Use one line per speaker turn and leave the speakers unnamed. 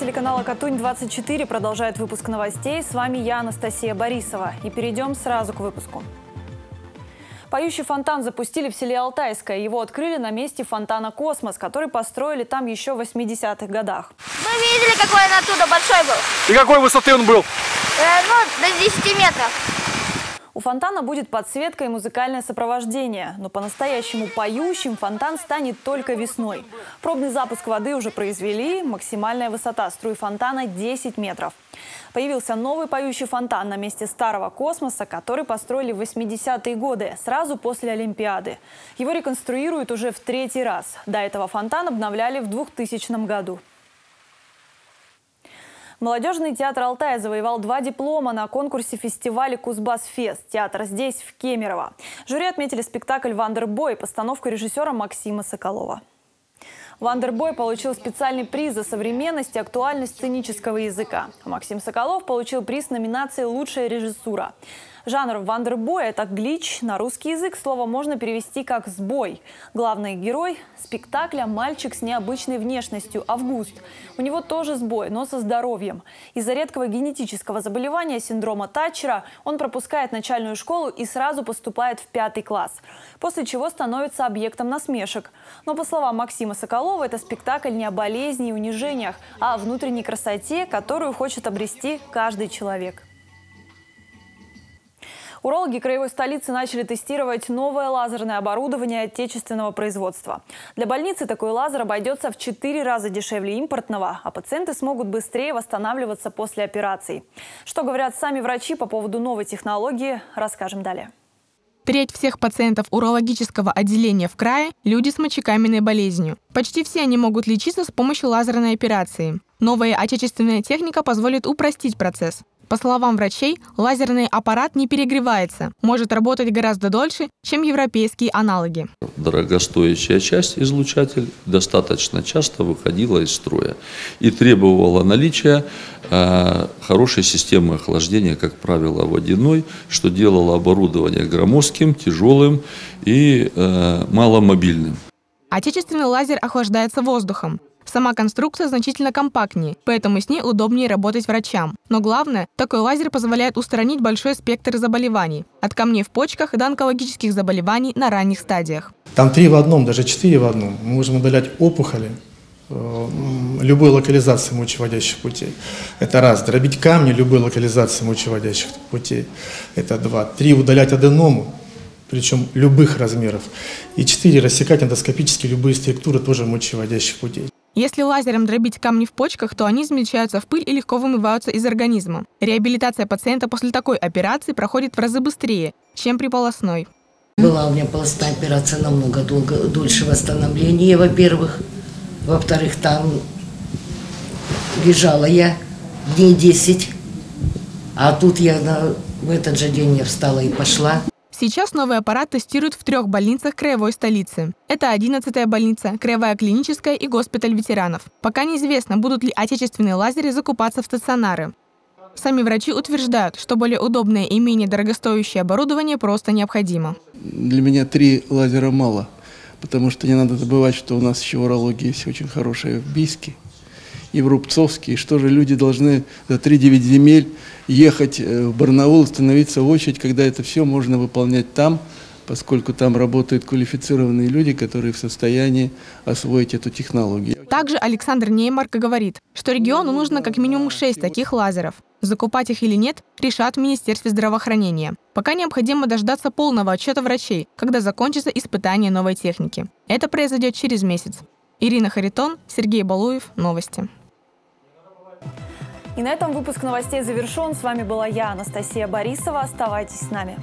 телеканала «Катунь-24» продолжает выпуск новостей. С вами я, Анастасия Борисова. И перейдем сразу к выпуску. Поющий фонтан запустили в селе Алтайское. Его открыли на месте фонтана «Космос», который построили там еще в 80-х годах.
Вы видели, какой он оттуда большой был?
И какой высоты он был?
Э, ну, до 10 метров.
У фонтана будет подсветка и музыкальное сопровождение, но по-настоящему поющим фонтан станет только весной. Пробный запуск воды уже произвели, максимальная высота струи фонтана 10 метров. Появился новый поющий фонтан на месте старого космоса, который построили в 80-е годы, сразу после Олимпиады. Его реконструируют уже в третий раз. До этого фонтан обновляли в 2000 году. Молодежный театр Алтая завоевал два диплома на конкурсе фестиваля Кузбасс-фест. Театр здесь, в Кемерово. Жюри отметили спектакль «Вандербой», постановку режиссера Максима Соколова. Вандербой получил специальный приз за современность и актуальность сценического языка. Максим Соколов получил приз номинации «Лучшая режиссура». Жанр вандербой – это глич. На русский язык слово можно перевести как «сбой». Главный герой спектакля – мальчик с необычной внешностью – Август. У него тоже сбой, но со здоровьем. Из-за редкого генетического заболевания синдрома Татчера он пропускает начальную школу и сразу поступает в пятый класс. После чего становится объектом насмешек. Но по словам Максима Соколова, это спектакль не о болезни и унижениях, а о внутренней красоте, которую хочет обрести каждый человек. Урологи краевой столицы начали тестировать новое лазерное оборудование отечественного производства. Для больницы такой лазер обойдется в 4 раза дешевле импортного, а пациенты смогут быстрее восстанавливаться после операций. Что говорят сами врачи по поводу новой технологии, расскажем далее.
Треть всех пациентов урологического отделения в крае – люди с мочекаменной болезнью. Почти все они могут лечиться с помощью лазерной операции. Новая отечественная техника позволит упростить процесс. По словам врачей, лазерный аппарат не перегревается, может работать гораздо дольше, чем европейские аналоги.
Дорогостоящая часть, излучатель, достаточно часто выходила из строя и требовала наличия э, хорошей системы охлаждения, как правило, водяной, что делало оборудование громоздким, тяжелым и э, маломобильным.
Отечественный лазер охлаждается воздухом. Сама конструкция значительно компактнее, поэтому с ней удобнее работать врачам. Но главное, такой лазер позволяет устранить большой спектр заболеваний. От камней в почках до онкологических заболеваний на ранних стадиях.
Там три в одном, даже четыре в одном. Мы можем удалять опухоли, э, любой локализации мочеводящих путей. Это раз. Дробить камни любой локализации мочеводящих путей. Это два. Три. Удалять аденому, причем любых размеров. И четыре. Рассекать эндоскопически любые структуры тоже мочеводящих путей.
Если лазером дробить камни в почках, то они измельчаются в пыль и легко вымываются из организма. Реабилитация пациента после такой операции проходит в разы быстрее, чем при полостной.
Была у меня полостная операция намного долго, дольше восстановления, во-первых. Во-вторых, там лежала я дней 10, а тут я на, в этот же день я встала и пошла.
Сейчас новый аппарат тестируют в трех больницах краевой столицы. Это 11-я больница, краевая клиническая и госпиталь ветеранов. Пока неизвестно, будут ли отечественные лазеры закупаться в стационары. Сами врачи утверждают, что более удобное и менее дорогостоящее оборудование просто необходимо.
Для меня три лазера мало, потому что не надо забывать, что у нас еще урология есть очень хорошая в Бийске и в Рубцовске, и что же люди должны за 3-9 земель ехать э, в Барнаул, становиться в очередь, когда это все можно выполнять там, поскольку там работают квалифицированные люди, которые в состоянии освоить эту технологию.
Также Александр Неймарко говорит, что региону нужно как минимум 6 таких лазеров. Закупать их или нет, решат в Министерстве здравоохранения. Пока необходимо дождаться полного отчета врачей, когда закончится испытание новой техники. Это произойдет через месяц. Ирина Харитон, Сергей Балуев. Новости.
И на этом выпуск новостей завершен. С вами была я, Анастасия Борисова. Оставайтесь с нами.